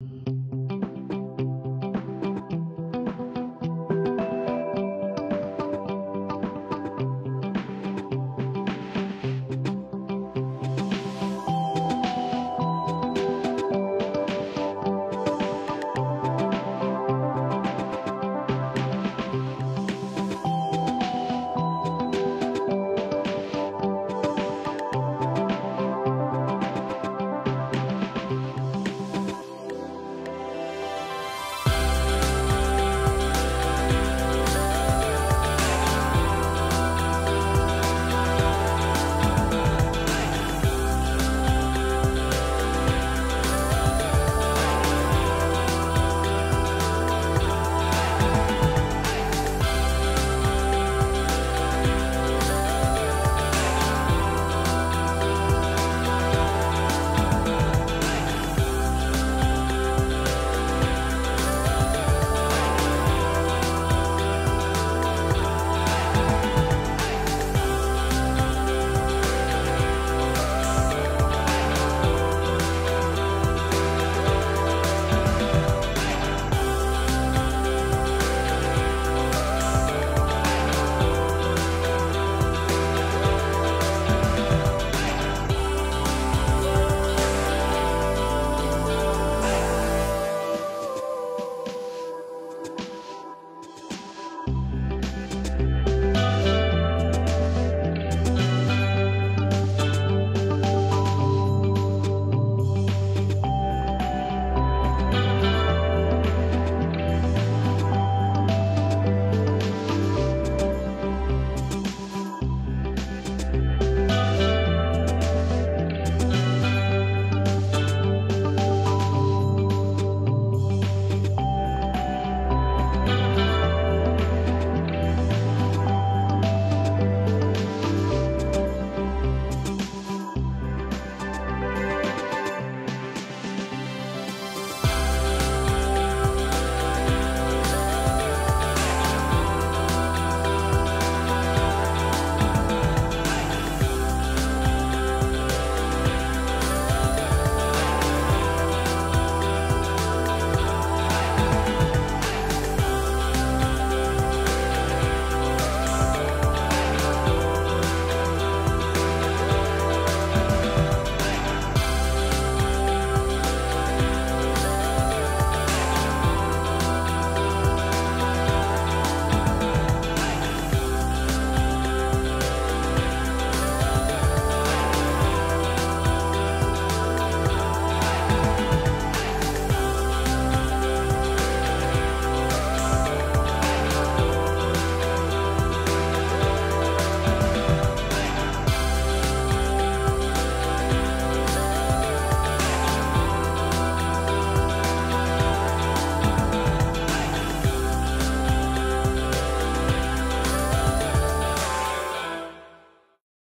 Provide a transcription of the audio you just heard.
you